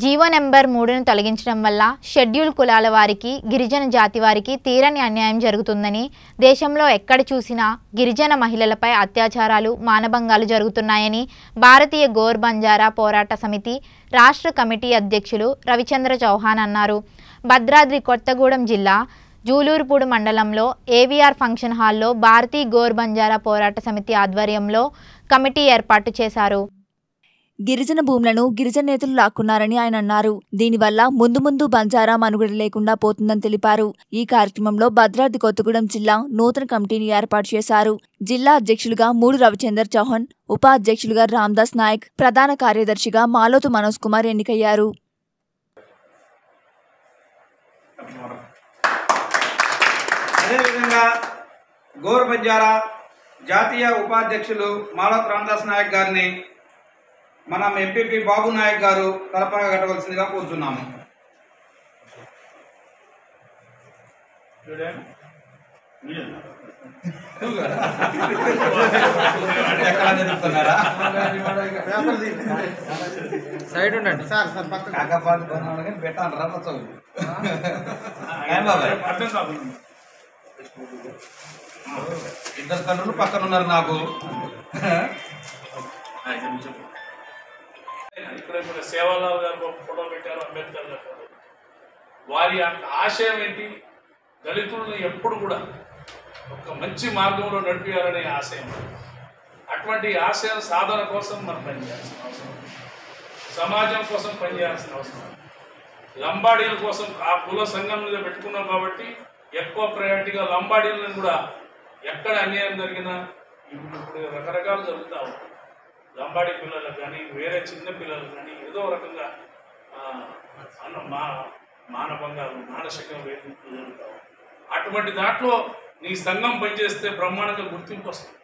GO number మూడును తొలగించడం వల్ల schedule కులాల వారికి గిరిజన జాతి వారికి తీరని అన్యాయం జరుగుతుందని దేశంలో ఎక్కడ చూసినా గిరిజన మహిళలపై అత్యాచారాలు మానభంగాలు జరుగుతున్నాయని భారతీయ గోర్ బంజారా పోరాట సమితి రాష్ట్ర కమిటీ అధ్యక్షులు రవిచంద్ర చౌహాన్ అన్నారు. భద్రాద్రి కొత్తగూడెం జిల్లా జూలూరుపూడి మండలంలో ఏవీఆర్ ఫంక్షన్ హాల్లో భారతీ గోర్ బంజారా పోరాట సమితి ఆధ్వర్యంలో కమిటీ ఏర్పాటు చేశారు. గిరిజన భూములను గిరిజన నేతలు లాక్కున్నారని ఆయన అన్నారు. దీనివల్ల ముందు ముందు బంజారా మనుగడ లేకుండా పోతుందని తెలిపారు. ఈ కార్యక్రమంలో భద్రాద్రి కొత్తగూడెం జిల్లా నూతన కమిటీని ఏర్పాటు చేశారు. జిల్లా అధ్యక్షులుగా మూడు రవిచందర్ చౌహాన్ ఉపాధ్యక్షులుగా రామ్దాస్ నాయక్ ప్రధాన కార్యదర్శిగా మాలోతు మనోజ్ కుమార్ ఎన్నికయ్యారు. అదేవిధంగా గోర్ బంజారా జాతీయ ఉపాధ్యక్షులు మాలోత్ రామ్దాస్ నాయక్ గారిని మనం ఎంపీపీ బాబు నాయక్ గారు తలపాగా కట్టవలసిందిగా జరుగుతున్నారా సైడ్ ఉండండి. సార్ సార్ పక్క కాకపాటి కొనాలి కానీ పెట్టాను రా చదువు ఏం బాబాయ్? ఇద్దరు తల్లులు పక్కన ఉన్నారు నాకు ఇక్కడ ఇప్పుడు సేవాలాల్ గారు ఒక ఫోటో పెట్టారు అంబేద్కర్ గారు ఫోటో. వారి ఆశయం ఏంటి? దళితులను ఎప్పుడు కూడా ఒక మంచి మార్గంలో నడిపించాలనే ఆశయం. అటువంటి ఆశయం సాధన కోసం మనం పనిచేయాల్సిన అవసరం. సమాజం కోసం పనిచేయాల్సిన అవసరం. లంబాడీల కోసం ఆ కుల సంఘం మీద పెట్టుకున్నాం కాబట్టి ఎక్కువ ప్రయారిటీగా లంబాడీలను కూడా ఎక్కడ అన్యాయం జరిగినా ఇప్పుడు ఇప్పుడు రకరకాలు జరుగుతూ ఉంటాయి. లంబాడి పిల్లలకు కానీ వేరే చిన్న పిల్లలకు కానీ ఏదో రకంగా అన్న మా మానభంగాలు మానసికంగా వేధింపులు జరుగుతావు అటువంటి దాంట్లో నీ సంఘం పనిచేస్తే బ్రహ్మాండంగా గుర్తింపు వస్తుంది.